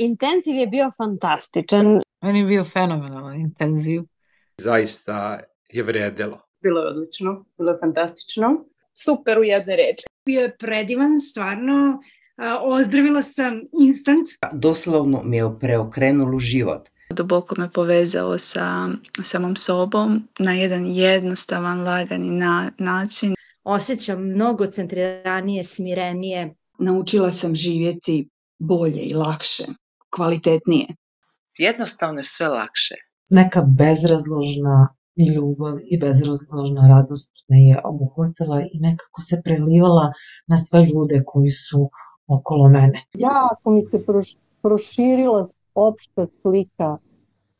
intenziv je bio fantastičan. Meni je bio fenomenalan intenziv. Zaista je vredelo. Bilo je odlično, bilo je fantastično. Super u jedne reči. Bio je predivan, stvarno. Ozdravila sam instant. Doslovno mi je preokrenulo život. Duboko me povezao sa samom sobom na jedan jednostavan, lagani na, način. Osjećam mnogo centriranije, smirenije. Naučila sam živjeti bolje i lakše, kvalitetnije. Jednostavno je sve lakše. Neka bezrazložna ljubav i bezrazložna radost me je obuhvatila i nekako se prelivala na sve ljude koji su okolo mene. Jako mi se proširila opšta slika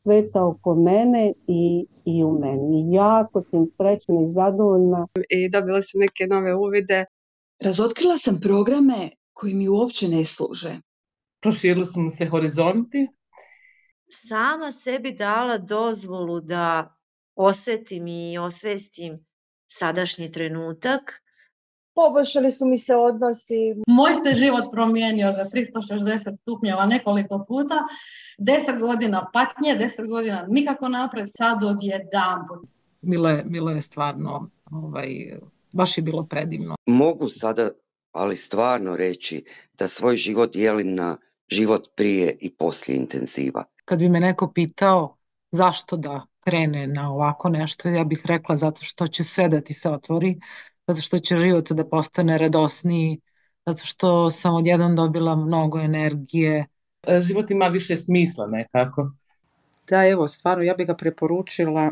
sveta oko mene i, i u meni. Jako sam srećna i zadovoljna. I dobila sam neke nove uvide. Razotkrila sam programe koji mi uopće ne služe. Proširili su mi se horizonti. Sama sebi dala dozvolu da osetim i osvestim sadašnji trenutak. Poboljšali su mi se odnosi. Moj se život promijenio za 360 stupnjeva nekoliko puta. Deset godina patnje, deset godina nikako napred, sad odjedan. Bilo je, bilo je stvarno, ovaj, baš je bilo predivno. Mogu sada, ali stvarno reći da svoj život dijelim na život prije i poslije intenziva. Kad bi me neko pitao zašto da krene na ovako nešto, ja bih rekla zato što će sve da ti se otvori, zato što će život da postane radosniji, zato što sam odjednom dobila mnogo energije. E, život ima više smisla nekako. Da, evo, stvarno, ja bih ga preporučila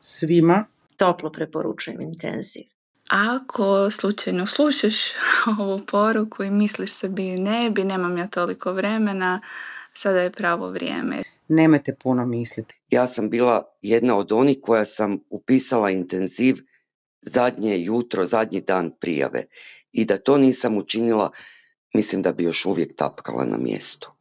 svima. Toplo preporučujem intenziv. Ako slučajno slušaš ovu poruku i misliš sebi ne bi, nemam ja toliko vremena, sada je pravo vrijeme. Nemojte puno misliti. Ja sam bila jedna od onih koja sam upisala intenziv zadnje jutro, zadnji dan prijave. I da to nisam učinila, mislim da bi još uvijek tapkala na mjestu.